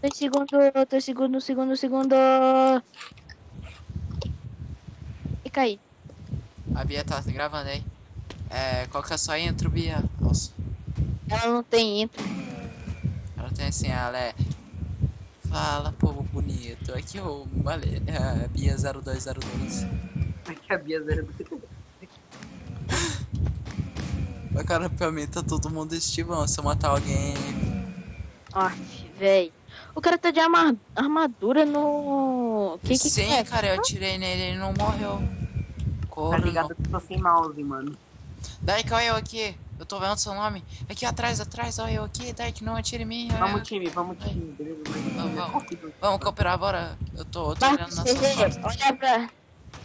Dois segundos, dois segundos, segundo, segundo. E caí. A Bia tá gravando aí. É, qual que é a sua intro, Bia? Nossa, Ela não tem intro. ela tem assim, ela é. Fala, povo bonito. Aqui o vale, é, Bia 0202. Aqui a Bia zero Mas, cara, pra mim tá todo mundo estivão. Se eu matar alguém. Aff, véi. O cara tá de arma- armadura no. Que que Sim, é? cara, eu atirei nele ele não morreu. Tá Corno. ligado que eu tô sem mouse, mano. Dark, olha eu aqui. Eu tô vendo seu nome. Aqui atrás, atrás, olha eu aqui. Dark, não atire em mim. olha. Vamos, time, vamos, time. Beleza, Vamos, vamos. Vamos cooperar, bora. Eu tô, eu tô olhando nas suas costas. olha pra.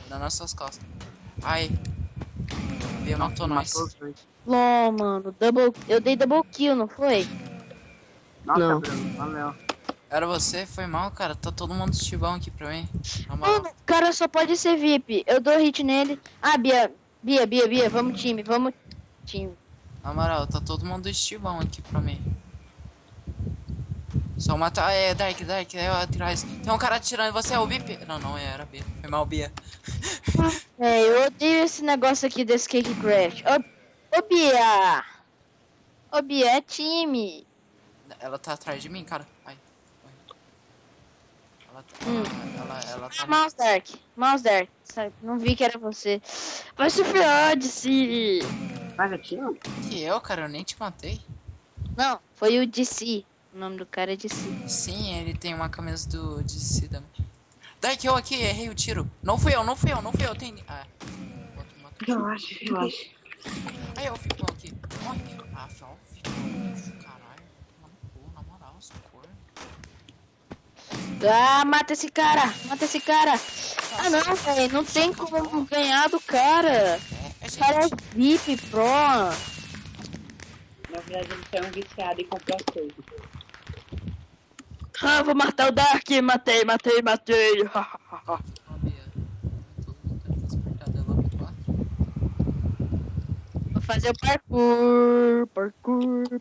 Olhando nas suas costas. Ai. Bia matou nós. Lô, mano, double. Eu dei double kill, não foi? Nossa, Não. Bruno, valeu. Era você? Foi mal, cara. Tá todo mundo estivão aqui pra mim. Mano, o cara só pode ser VIP. Eu dou hit nele. Ah, Bia, Bia, Bia, Bia, vamos time, vamos time. Na moral, tá todo mundo estivão aqui pra mim. Só matar. É, Dark, Dark, é atrás. Tem um cara atirando você, é o Bip? Não, não, era Bia. Foi mal, Bia. É, eu odeio esse negócio aqui desse Cake Craft. Ô, ô Bia! Ô Bia, é time. Ela tá atrás de mim, cara. Ela, tá- Hum. ela, ela, ela tá. Mouse Dark, Mouse Dark. Sabe, não vi que era você. Vai se ferrar, DC. Mas eu tinha? Que eu, cara, eu nem te matei. Não, foi o DC. O nome do cara é DC. Sim, ele tem uma camisa do DC também. Dark, eu aqui, errei o tiro. Não fui eu, não fui eu, não fui eu. Tem. Ah. Outro matou. Relaxa, relaxa. Aí eu fico aqui. Ai, ah, fiel, Caralho. Mano, pô, na moral, socorro. Ah, mata esse cara, mata esse cara. Ah não, velho, não tem como ganhar do cara. É, é O cara é. VIP Pro. Na verdade, ele saiu um viciado e comprou as coisas. Ah, vou matar o Dark. Matei, matei, matei. Ó, Bia, Todo mundo teletransportado, é level 4. Vou fazer o parkour, parkour. parkour.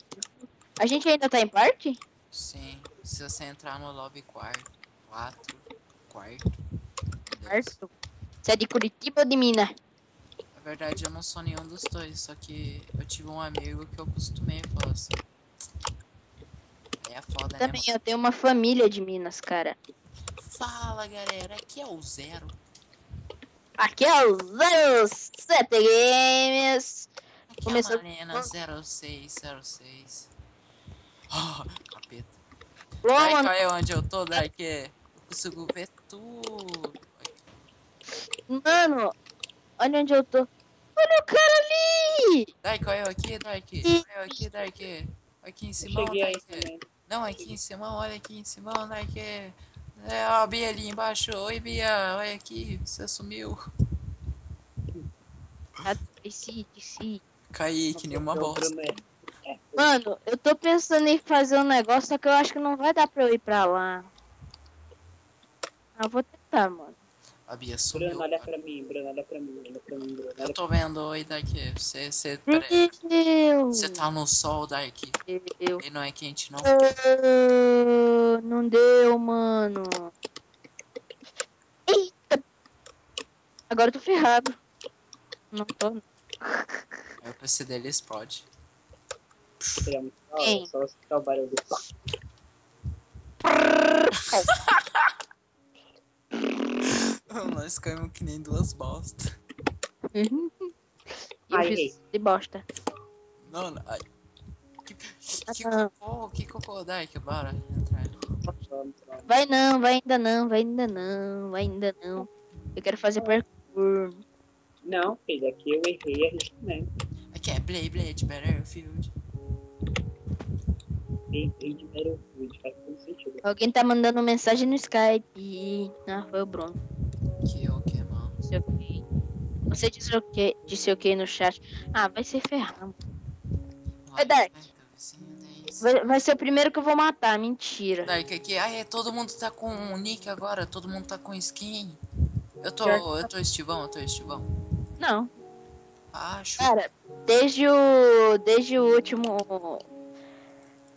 A gente ainda tá em parte? Sim, se você entrar no lobby quarto, 4, quarto. Quarto. Você é de Curitiba ou de Minas? Na verdade, eu não sou nenhum dos dois, só que eu tive um amigo que eu costumei falar assim. É foda, né? Também, eu tenho uma família de Minas, cara. Fala, galera, aqui é o Zero. Aqui é o 07 Games. Aqui Começou- é a Marina 0606. Oh, capeta. Dark, mano, olha onde eu tô, Dark. Consigo ver tudo. mano, olha onde eu tô. Olha o cara ali! Dark, olha eu aqui, Dark. Olha eu aqui, Dark. Aqui em cima, Dark. Não, aqui em cima, olha aqui em cima, Dark. É, ó, a Bia ali embaixo. Oi, Bia, olha aqui, você sumiu. Ah, Desci, desci. Caí que nem uma bosta. É- Mano, eu tô pensando em fazer um negócio, só que eu acho que não vai dar pra eu ir pra lá. Ah, eu vou tentar, mano. A Bia sumiu. Bruno, olha pra mim, Bruno, olha pra mim, olha pra mim, Bruno. Eu tô vendo, oi, Dark. Você, você! Você tá no sol, Dark. Deu. E não é quente, não. Ah, Não deu, mano. Eita! Agora eu tô ferrado. Não tô. não. Aí o PC dele explode. Seria muito da hora, só escutar o barulho do pá. Nós caímos que nem duas bostas. Fiz errei. de bosta. Não, não. Ai. Que, que Ah, cocô, que cocô, Dark, bora entrar. Vai não, vai ainda não, vai ainda não, vai ainda não. Eu quero fazer parkour. Não, filho, aqui eu errei, a gente né? Aqui é Blade, Blade, Battlefield. Errei de Battlefield, faz todo sentido. Alguém tá mandando mensagem no Skype. Ah, foi o Bruno. Que o que, mano? Disse ok. Você disse ok, disse ok no chat. Ah, vai ser ferrado. Vai, Dark. Vai, vai ser o primeiro que eu vou matar, mentira. Dark aqui, ai, é, todo mundo tá com um nick agora, todo mundo tá com skin. Eu tô, eu tô estivão, eu tô estivão. Não. Acho. Cara, desde o. Desde o último.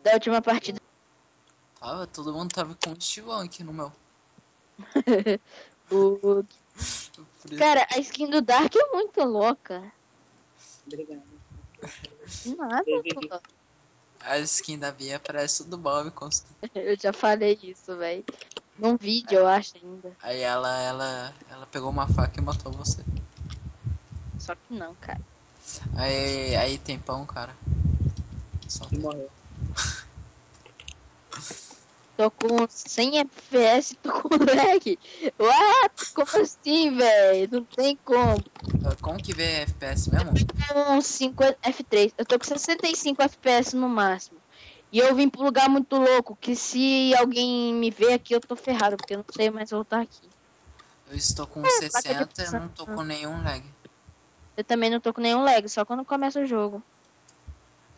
Da última partida. Ah, Pô, todo mundo tava com um estilão aqui no meu. O- Cara, a skin do Dark é muito louca. Obrigado. Nada, pô. A skin da Bia parece do Bob Eu já falei isso, velho. Num vídeo, eu acho ainda. Aí ela, ela, ela pegou uma faca e matou você. Só que não, cara. Aí, aí tem pão, cara. Só E morreu. Tô com 100 FPS, tô com lag. What? Como assim, velho? Não tem como. Como que vê FPS mesmo? Com 50 F3. Eu tô com 65 FPS no máximo. E eu vim pro lugar muito louco, que se alguém me ver aqui, eu tô ferrado, porque eu não sei mais voltar aqui. Eu estou com de 60 e não tô com nenhum lag. Eu também não tô com nenhum lag, só quando começa o jogo.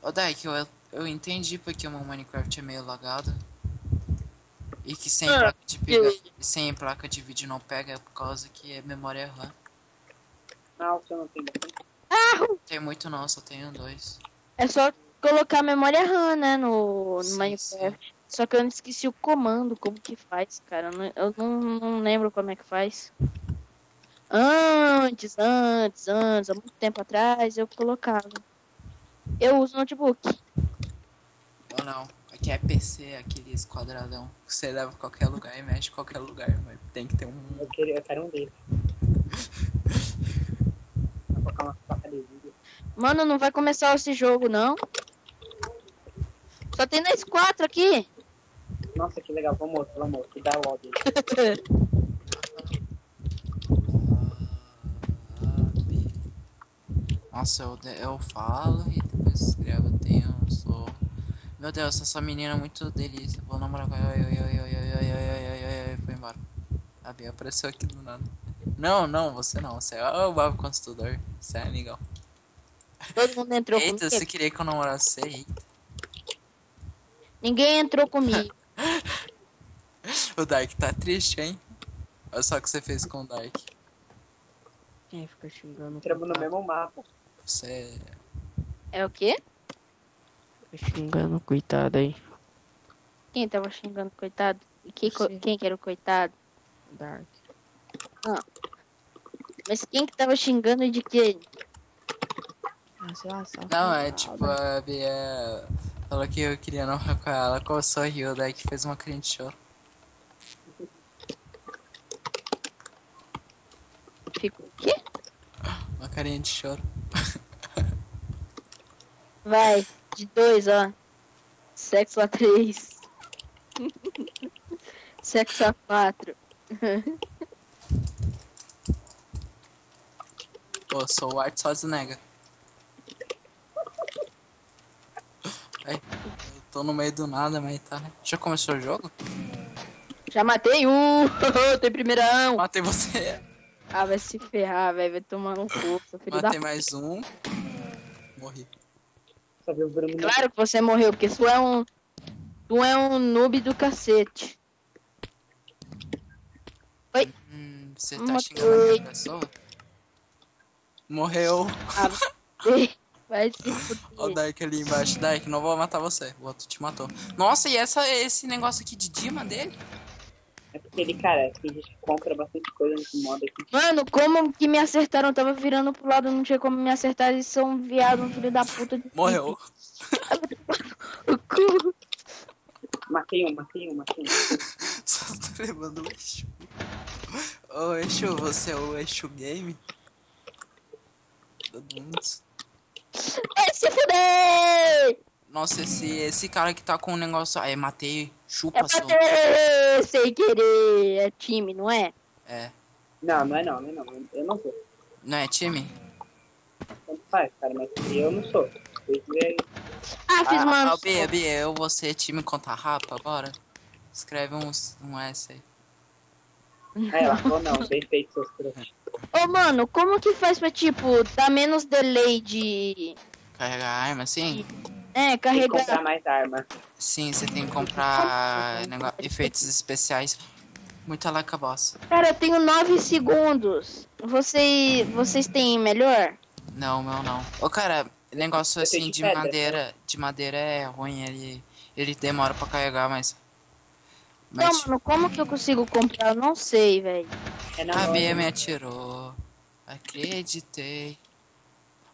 Ô Dyke, eu, eu entendi porque o meu Minecraft é meio lagado. E que sem, Ah, placa de pega, eu- sem placa de vídeo não pega por causa que é memória RAM. Não, você não tem. Tem muito não, só tenho dois. É só colocar memória RAM, né, no, no Sim, Minecraft. Só que eu não esqueci o comando, como que faz, cara. Eu não, eu não, não lembro como é que faz. Antes, antes, antes, há muito tempo atrás, eu colocava. Eu uso notebook. Ou não, aqui é PC, aqueles quadradão. que Você leva pra qualquer lugar e mexe em qualquer lugar, mas tem que ter um. Eu, queria, eu quero um desses. Vou colocar uma placa de vídeo. Mano, não vai começar esse jogo, não. Só tem nós quatro aqui. Nossa, que legal. Vamos, vamos, que dá lobby. Nossa, eu, eu falo e depois escrevo, tenho, sou. Meu Deus, essa menina é muito delícia. Vou namorar com ela. Oi, oi, oi, oi, oi, oi, oi, oi, oi, oi, oi, foi embora. A Bia apareceu aqui do nada. Não, não, você não. Você é o Bob Construtor. Você é amigão. Todo mundo entrou Eita, comigo. você queria que eu namorasse você? Eita. Ninguém entrou comigo. O Dark tá triste, hein? Olha só o que você fez com o Dark. Quem fica xingando? Entramos no mesmo mapa. Você. É o quê? Xingando, coitado aí. Quem tava xingando, coitado? E que co- quem que era o coitado? Dark. Mas quem que tava xingando de quê? Ah, sei lá, só Não, é tipo, a Bia falou que eu queria namorar com ela, começou a rir, o Dark fez uma carinha de choro. Fico o quê? Uma carinha de choro. Vai, de dois, ó. Sexo a três. Sexo a quatro. Pô, sou o Art Schwarzenegger. Ai, eu tô no meio do nada, mas tá. Já começou o jogo? Já matei um! Tem primeirão! Matei você. Ah, vai se ferrar, velho. Vai tomar no cu, seu filho da Matei mais um. Morri. Vi o Bruno no Claro que você morreu, porque tu é um. Tu é um noob do cacete. Hum, você tá Matei. xingando a minha pessoa? Morreu. Ah, vai- se Ó o. Dark ali embaixo. Dark, não vou matar você. O outro te matou. Nossa, e essa, esse negócio aqui de Dima dele? É porque ele, cara, que a gente compra bastante coisa nesse modo aqui. Mano, como que me acertaram? Eu tava virando pro lado, não tinha como me acertar. Eles são um viado, um filho da puta. de- Morreu. O cu. Matei um, matei um, matei um. Só tô levando o Exu. Ô Exu, você é o Exu Game? Todo mundo. Vai se fuder! Nossa, esse, esse cara que tá com um negócio. Aí, matei. É Chupa seu. bater sem querer. É time, não é? É. Não, não é não, não é não. Eu não sou. Não é time? Tanto faz, cara, mas eu não sou. É... Ah, fiz uma. ah, Bia, Bia, eu vou ser time contra a rapa, bora. Escreve uns, um S aí. Aí ela falou, não, bem feito, seus trouxas. Ô, mano, como que faz pra, tipo, dar menos delay de. Carregar arma, sim? É, Tem que carregar. comprar mais arma. Sim, você tem que comprar efeitos especiais. Muita laca bossa. Cara, eu tenho 9 segundos. Você, vocês têm melhor? Não, meu não. Ô, cara, negócio assim de de pedra, madeira. De madeira é ruim, ele, ele demora pra carregar, mas. Não, Mas mano, como que eu consigo comprar? Eu não sei, velho. É a Bia me atirou. Acreditei.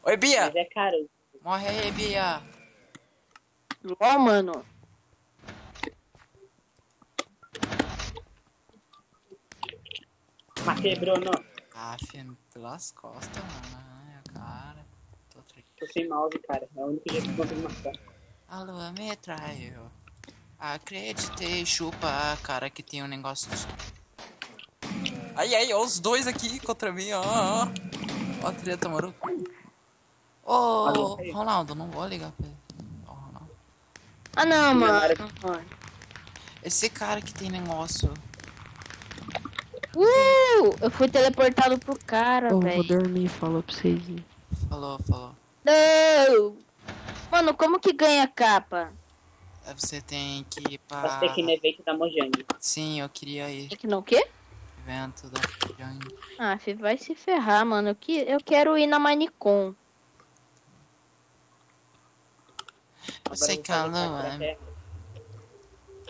Oi, Bia! Mas é caro. Morre aí, Bia! Ó, mano. Matei, Bruno. Aff, pelas costas, mano. Ai, cara. Tô triste. Tô sem mouse, cara. É o único jeito que eu consigo matar. A lua me traiu. Acreditei, chupa a cara que tem um negócio. de- Ai, ai, ó, os dois aqui contra mim, ó. Ó, Ó a treta, mano. Ô, Alô, aí. Ronaldo, não vou ligar pra ele. Ah, não, mano. Esse cara que tem negócio. Uh! Eu fui teleportado pro cara, Eu vou velho. dormir, falou pra vocês. Falou, falou. Não! Mano, como que ganha capa? Aí Você tem que ir pra. Você tem que ir no evento da Mojang. Sim, eu queria ir. É que não o quê? Evento da Young. Ah, vai se ferrar, mano. Eu, que, eu quero ir na Minecon. Que ela não é.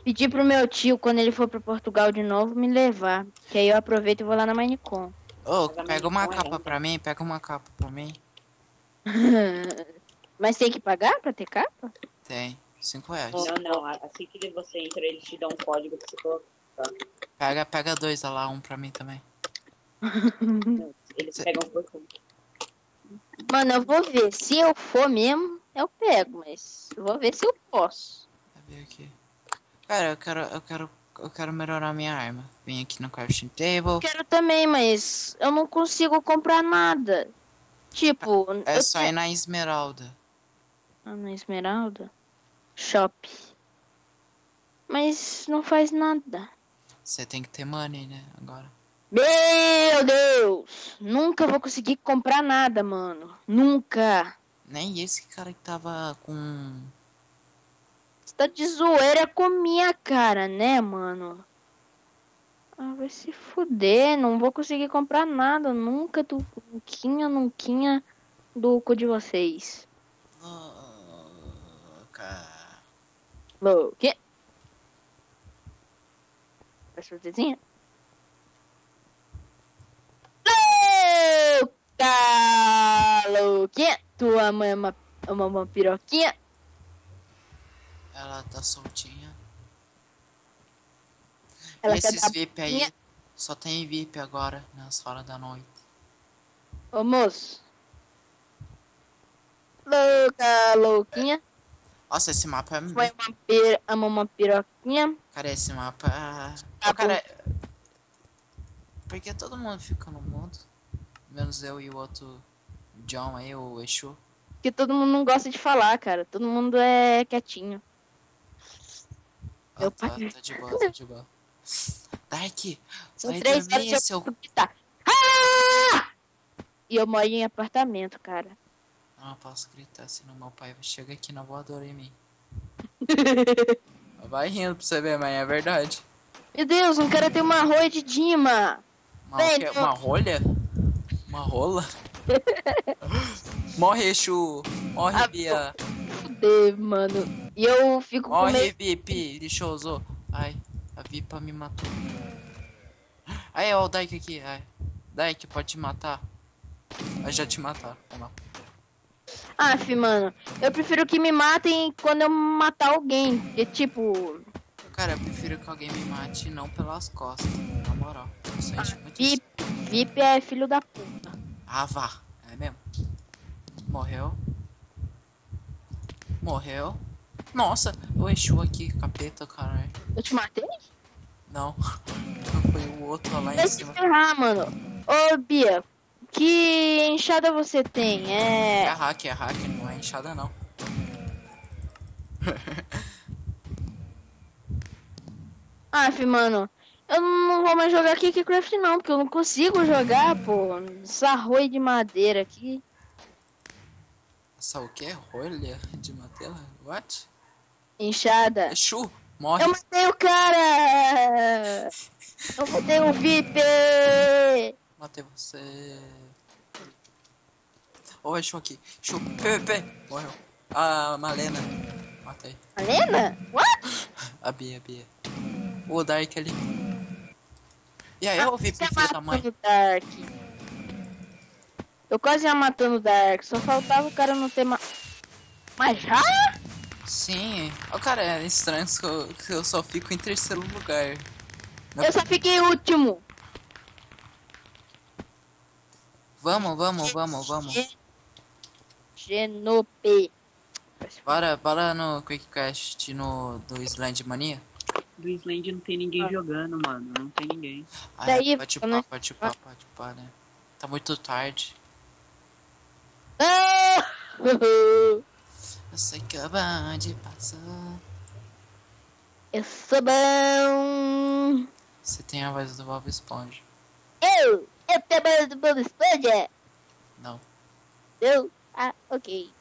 Pedir pro meu tio, quando ele for pra Portugal de novo, me levar. Que aí eu aproveito e vou lá na Minecon. Ô, a pega uma é capa pra mim, pega uma capa pra mim. Mas tem que pagar pra ter capa? Tem. Cinco reais. Não, não. Assim que você entra, eles te dão um código pra você colocar. Pega, pega dois olha lá, um pra mim também. Não, Eles Cê- pegam por conta. Mano, eu vou ver. Se eu for mesmo, eu pego, mas eu vou ver se eu posso. Cara, eu quero, eu quero, eu quero melhorar minha arma. Vim aqui no crafting table. Quero também, mas eu não consigo comprar nada. Tipo, É eu só ir na esmeralda. Ah, na Esmeralda? Shop. Mas não faz nada. Você tem que ter money, né? Agora. Meu Deus! Nunca vou conseguir comprar nada, mano. Nunca. Nem esse cara que tava com. Você tá de zoeira com minha cara, né, mano? Ah, vai se fuder. Não vou conseguir comprar nada. Nunca do. Nunca, nunca do cu de vocês. Louca. Quê? Presta desenho? Louca! Louquinha! Tua mãe é uma, é uma, uma piroquinha? Ela tá soltinha. Ela esses VIP aí? Só tem VIP agora, nas horas da noite. Ô moço. Louca, louquinha. Nossa, esse mapa é. Foi uma, pir, ama uma piroquinha. Cara, esse mapa. Tá Ô, cara. Por que todo mundo fica no mundo? Menos eu e o outro John aí, o Exu. Que todo mundo não gosta de falar, cara. Todo mundo é quietinho. Ah, tá, tá de boa, tá de boa. Dark, São vai três dormir, horas seu. Ah! E eu moro em apartamento, cara. Não, eu posso gritar, senão meu pai chega aqui na voadora em mim. Vai rindo pra você ver, mas é verdade. Meu Deus, um cara tem uma arroia de Dima. Uma, Bem, o quê? não. uma rolha? Uma rola? Morre, Exu! Morre, Ah, Bia! Fuder, mano. E eu fico com Morre, medo. VIP, lixoso! Ai, a Vipa me matou. Ai, ó, o Daik aqui, ai. Daik, pode te matar? Ai, já te mataram, tá mal. Ah, mano. Eu prefiro que me matem quando eu matar alguém. Porque, tipo, Cara, eu prefiro que alguém me mate não pelas costas, na moral. Eu senti muito VIP, VIP é filho da puta. Ah, vá. É mesmo? Morreu. Morreu. Nossa, o Exu aqui, capeta, caralho. Eu te matei? Não. Foi o outro lá em Vai se cima. ferrar, mano. Ô, Bia, que enxada você tem? É É. hack, é hack, não é enxada não. Ah, fi, mano. Eu não vou mais jogar Kickcraft, não, porque eu não consigo jogar, pô. Essa arroio de madeira aqui. Essa o quê? Rolha de madeira? What? Enxada. Exu, morre. Eu matei o cara! Eu matei o VIP! Matei você. Ô, Exu aqui. Exu, PVP. Morreu. A Malena. Matei. Malena? What? A Bia, a Bia. o Dark ali. E aí eu ouvi pro filho da mãe. o Dark. Eu quase ia matando o Dark, só faltava o cara não ter ma... Mas já? Sim. Ó, cara, é estranho que eu, que eu só fico em terceiro lugar. Não- Eu só fiquei último. Vamos, vamos, vamos, vamos. Genope. Bora, bora no QuickCast no, do Sland Mania. Do Island não tem ninguém Ah. jogando, mano. Não tem ninguém. Ah, Daí, é, pode pá, pode pá, pode pá, né? Tá muito tarde. Ah! Eu sei que a bande passou. Eu sou bom. Você tem a voz do Bob Esponja. Eu, eu trabalho do Bob Esponja. Não. Eu, ah, ok.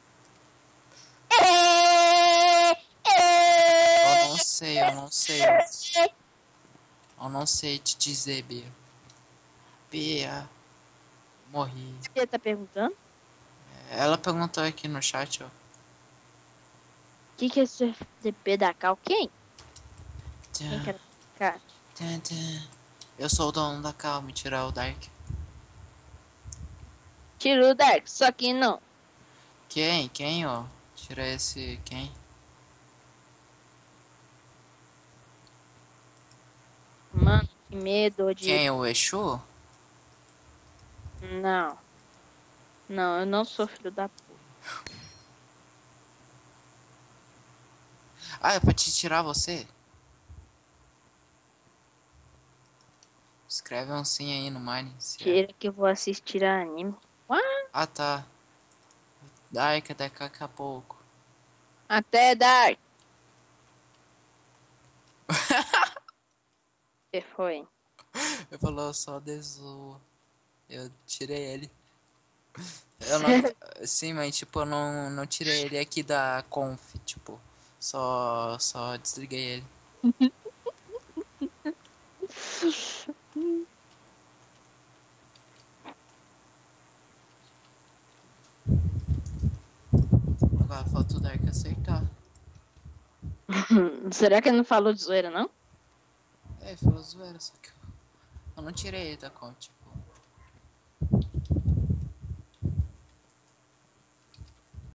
É, é, Eu não sei, eu não sei. Eu não sei te dizer, Bia. Bia. Morri. Você tá perguntando? Ela perguntou aqui no chat, ó. O que, que é esse FDP da Cal? Quem? Quem Tchan, que era cara? tchan, tchan. Eu sou o dono da calma, me tirar o Dark. Tira o Dark, só que não. Quem? Quem, ó? Tira esse. Quem? Mano, que medo de. Quem? O Exu? Não. Não, eu não sou filho da puta. Ah, é pra te tirar você? Escreve um sim aí no Mine. é. Tira que eu vou assistir a anime. Ah, tá. Dark daqui a pouco. Até Dark. Você foi. Eu falou só deso. Eu tirei ele. Eu não. Sim, mas tipo, eu não, não tirei ele aqui da conf, tipo. Só. Só desliguei ele. Agora falta o Dark acertar. Será que ele não falou de zoeira, não? É, falou zoeira, só que eu não tirei ele da conta.